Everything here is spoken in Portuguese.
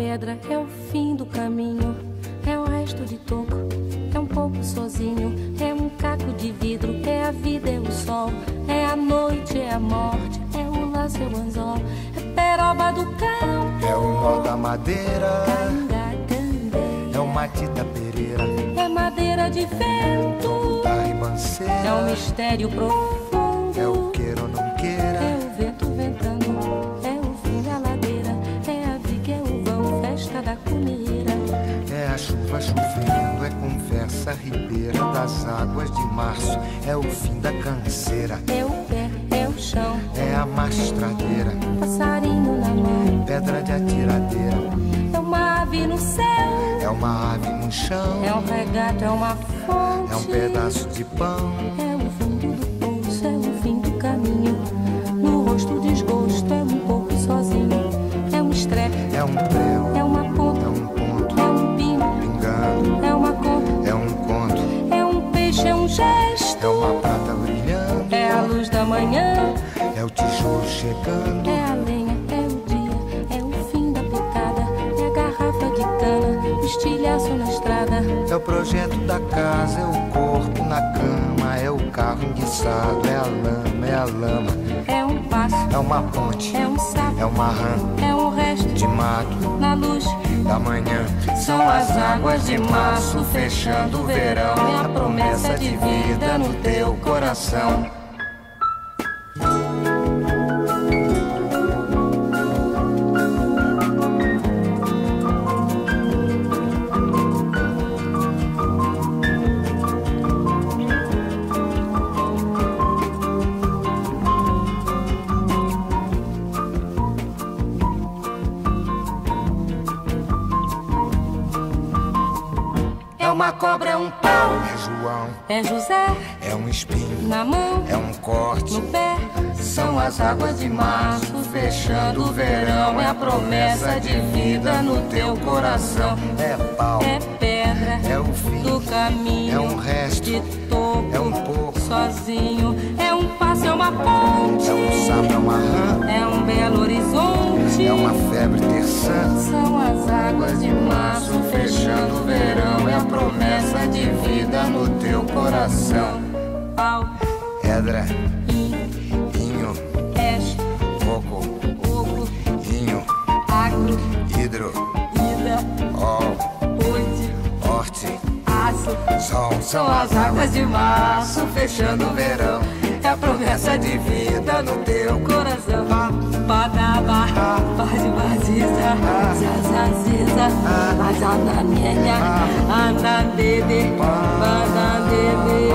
pedra, é o fim do caminho, é o resto de toco, é um pouco sozinho, é um caco de vidro, é a vida, é o sol, é a noite, é a morte, é o laço, é o anzol, é peroba do campo, É o nó da madeira, é o Matita Pereira, é madeira de vento, é um ribanceira, mistério profundo. é o queira ou chuva chovendo, é conversa ribeira das águas de março, é o fim da canseira, É o pé, é o chão, é a mastradeira, passarinho na mão. pedra de atiradeira, É uma ave no céu, é uma ave no chão, é um regato, é uma fonte. é um pedaço de pão, É o fundo do poço, é o fim do caminho. No rosto desgosto, é um pouco sozinho. É um estrepe, é um prego, gesto. é uma prata brilhando, É a luz da manhã, é o tijolo chegando. é a lenha, é o dia, é o fim da picada, é a garrafa de cana, estilhaço na estrada. É o projeto da casa, é o corpo na cama, é o carro enguiçado, é a lama, é a lama, É um passo, é uma ponte, é um sapo, é uma rã é um resto de mato na luz. Da manhã. São as águas de março fechando o verão, é a promessa de vida no teu coração. Uma cobra, é um pau, É João, é José. É um espinho, na mão, é um corte, no pé. são as águas de março fechando o verão. É a promessa de vida no teu coração. É pau, É pedra é o fim, do caminho, é um resto, de toco, é um pouco, sozinho. É um passo, é uma ponte, é um sapo, é uma rã, é um belo horizonte. é uma febre terçã. São as águas de março fechando no teu coração. Pau, Pedra, in, inho, és, coco, oco, inho, agro, hidro, ida, ol, oite, horte, aço. sol. São as águas de março fechando o verão. É a promessa de vida no teu coração. Padaba, paz vaziza, anansiza anandamienya ah. ah. anandede ah. banandede